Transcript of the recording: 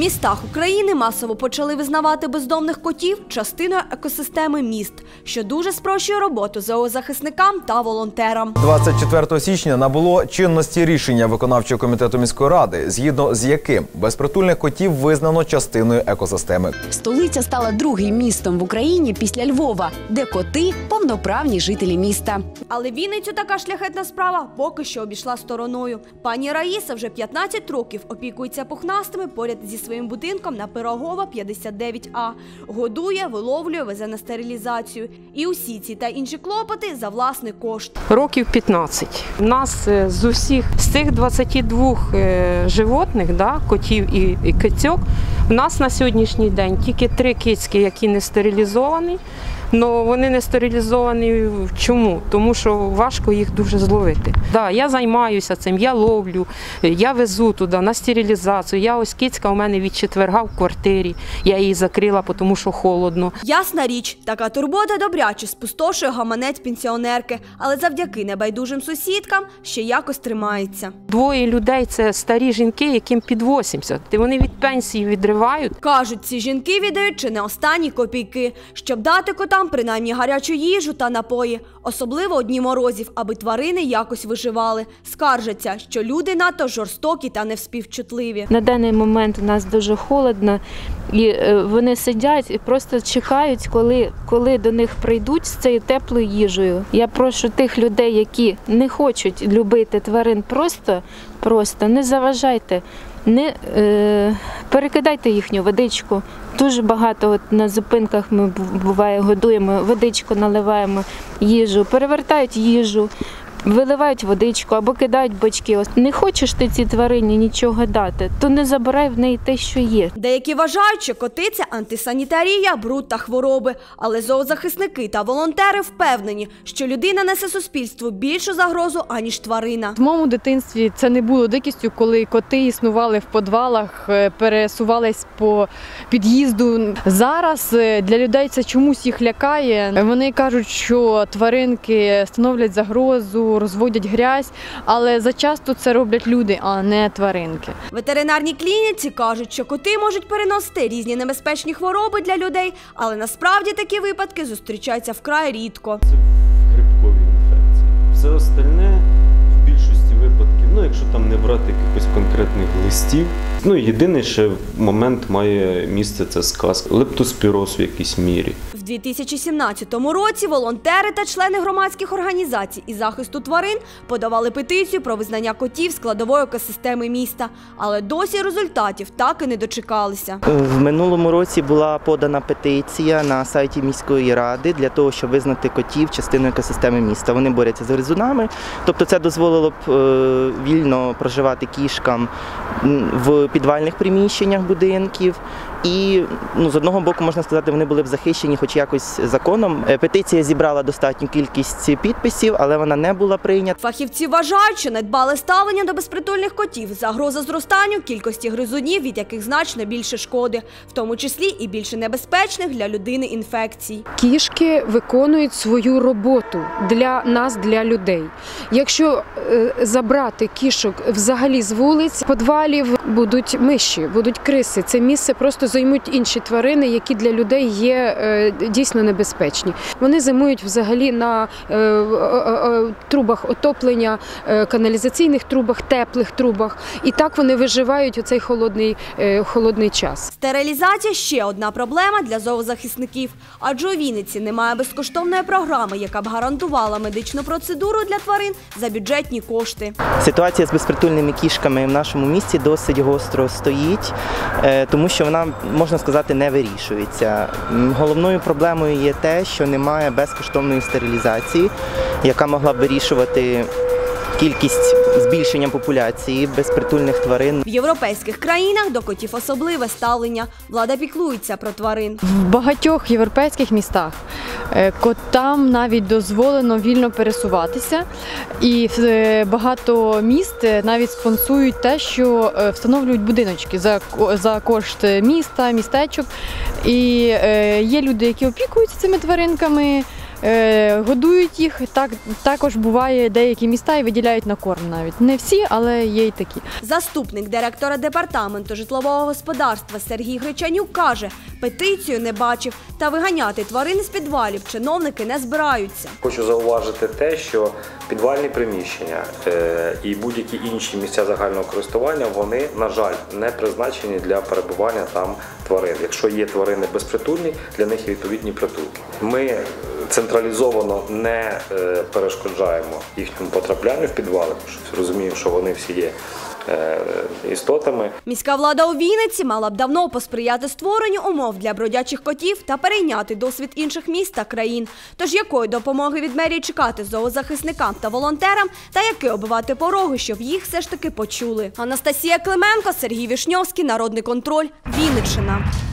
містах України масово почали визнавати бездомних котів частиною екосистеми міст, що дуже спрощує роботу зоозахисникам та волонтерам. 24 січня набуло чинності рішення виконавчого комітету міської ради, згідно з яким безпритульних котів визнано частиною екосистеми. Столиця стала другим містом в Україні після Львова, де коти повноправні жителі міста. Але Вінницю така шляхетна справа поки що обійшла стороною. Пані Раїса вже 15 років опікується пухнастими поряд зі своїм будинком на Пирогова 59А. Годує, виловлює, везе на стерилізацію. І усі ці та інші клопоти за власний кошт. років 15. У нас е, з усіх з цих 22 е, животних, да, котів і кицьок, у нас на сьогоднішній день тільки три кицьки, які не стерилізовані. Ну вони не стерилізовані чому? Тому що важко їх дуже зловити. Да, я займаюся цим, я ловлю, я везу туди на стерилізацію. Я ось кицька у мене від четверга в квартирі. Я її закрила, тому що холодно. Ясна річ, така турбота добряче спустошує гаманець пенсіонерки, але завдяки небайдужим сусідкам ще якось тримається. Двоє людей це старі жінки, яким під 80. І вони від пенсії відривають. Кажуть, ці жінки віддають чи не останні копійки, щоб дати котам принаймні гарячу їжу та напої, особливо у дні морозів, аби тварини якось виживали. Скаржаться, що люди надто жорстокі та невспівчутливі. На даний момент у нас дуже холодно, і е, вони сидять і просто чекають, коли, коли до них прийдуть з цією теплою їжею. Я прошу тих людей, які не хочуть любити тварин, просто, просто не заважайте. Не е, перекидайте їхню водичку. Дуже багато от на зупинках ми буває годуємо, водичку наливаємо, їжу, перевертають їжу, виливають водичку або кидають бочки. Ось Не хочеш ти цій тварині нічого дати, то не забирай в неї те, що є. Деякі вважають, що коти це антисанітарія, бруд та хвороби. Але зоозахисники та волонтери впевнені, що людина несе суспільству більшу загрозу аніж тварина. В моєму дитинстві це не було дикістю, коли коти існували в подвалах, е, пересувались по під'їзду. Зараз е, для людей це чомусь їх лякає. Вони кажуть, що тваринки становлять загрозу, розводять грязь, але зачасто це роблять люди, а не тваринки. Ветеринарні клініці кажуть, що коти можуть переносити різні небезпечні хвороби для людей, але насправді такі випадки зустрічаються вкрай рідко. Це грибкові інфекції. Все остальне ну якщо там не брати якихось конкретних листів. Ну єдиний ще момент має місце це сказ, лептоспіроз в якійсь мірі. В 2017 році волонтери та члени громадських організацій із захисту тварин подавали петицію про визнання котів складовою екосистеми міста, але досі результатів так і не дочекалися. В минулому році була подана петиція на сайті міської ради для того, щоб визнати котів частиною екосистеми міста. Вони борються з гризунами, тобто це дозволило б е, вільно проживати кішкам в підвальних приміщеннях будинків. І ну, з одного боку можна сказати, вони були б захищені, хоч якось законом. Е, Петиція зібрала достатню кількість підписів, але вона не була прийнята. Фахівці вважають, що недбале ставлення до безпритульних котів загроза зростанню кількості гризунів, від яких значно більше шкоди, в тому числі і більше небезпечних для людини інфекцій. Кішки виконують свою роботу для нас, для людей. Якщо е, забрати кішок взагалі з вулиць, підвалів будуть миші, будуть криси. Це місце просто займуть інші тварини, які для людей є е, дійсно небезпечні. Вони зимують взагалі на е, е, трубах отоплення, каналізаційних трубах, теплих трубах. І так вони виживають у цей холодний, холодний час. Стерилізація ще одна проблема для зоозахисників, адже у Вінниці немає безкоштовної програми, яка б гарантувала медичну процедуру для тварин за бюджетні кошти. Ситуація з безпритульними кішками в нашому місті досить гостро стоїть, тому що вона, можна сказати, не вирішується. Головною проблемою є те, що немає безкоштовної стерилізації, яка могла б вирішувати кількість збільшення популяції безпритульних тварин. В європейських країнах до котів особливе ставлення. Влада піклується про тварин. В багатьох європейських містах е, котам навіть дозволено вільно пересуватися, і е, багато міст е, навіть спонсують те, що встановлюють будиночки за, за кошт міста, містечок. І є люди, які опікуються цими тваринками. Е, годують їх. Так також буває деякі міста і виділяють на корм навіть. Не всі, але є й такі. Заступник директора департаменту житлового господарства Сергій Гречанюк каже, петицію не бачив та виганяти тварин з підвалів чиновники не збираються. Хочу зауважити те, що підвальні приміщення е, і будь-які інші місця загального користування вони, на жаль, не призначені для перебування там тварин. Якщо є тварини безпритульні, для них є відповідні притулки. Ми е, централізовано не е, перешкоджаємо їхньому потраплянню в підвали, тому що розуміємо, що вони всі є е, істотами. Міська влада у Вінниці мала б давно посприяти створенню умов для бродячих котів та перейняти досвід інших міст та країн. Тож якої допомоги від мерії чекати зоозахисникам та волонтерам, та яке обивати пороги, щоб їх все ж таки почули. Анастасія Клименко, Сергій Вішньовський, Народний контроль, Вінниччина.